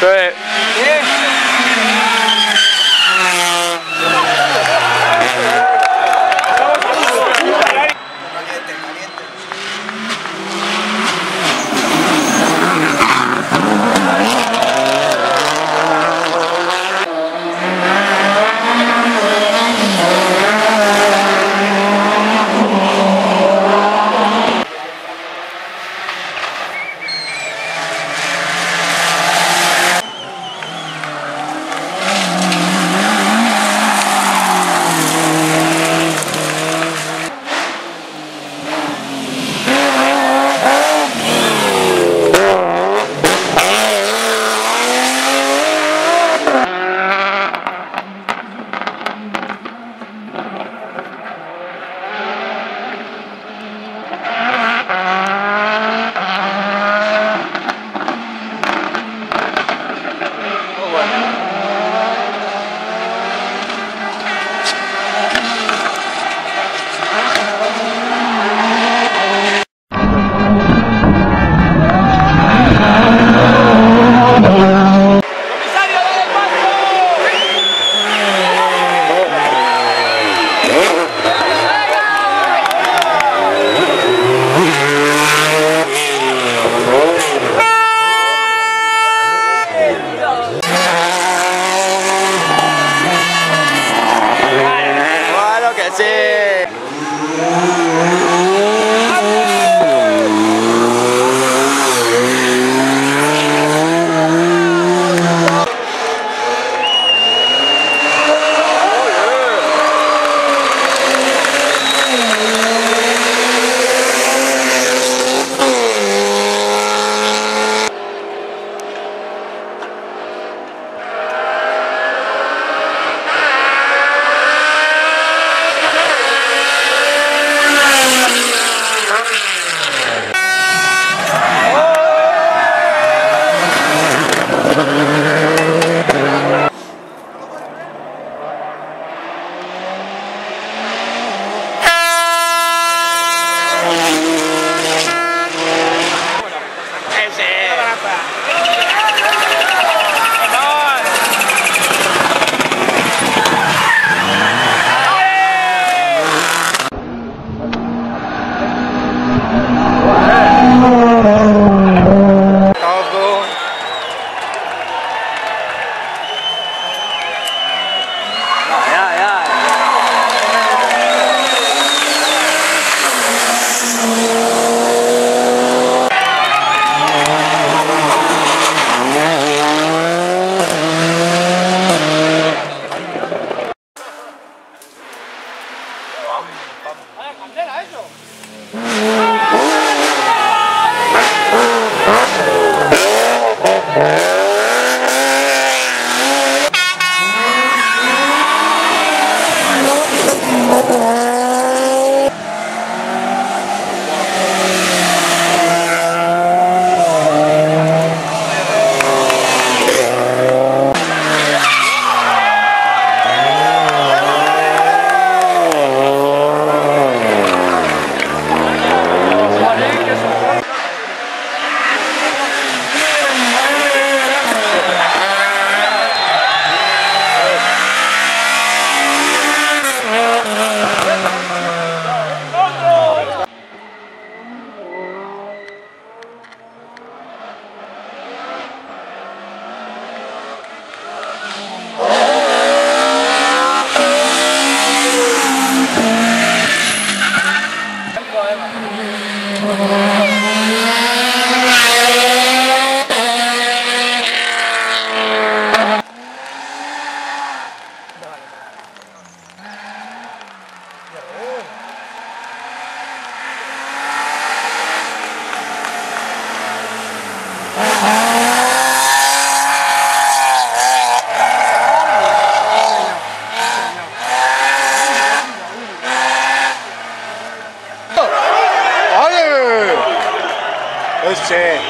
对。 그렇 se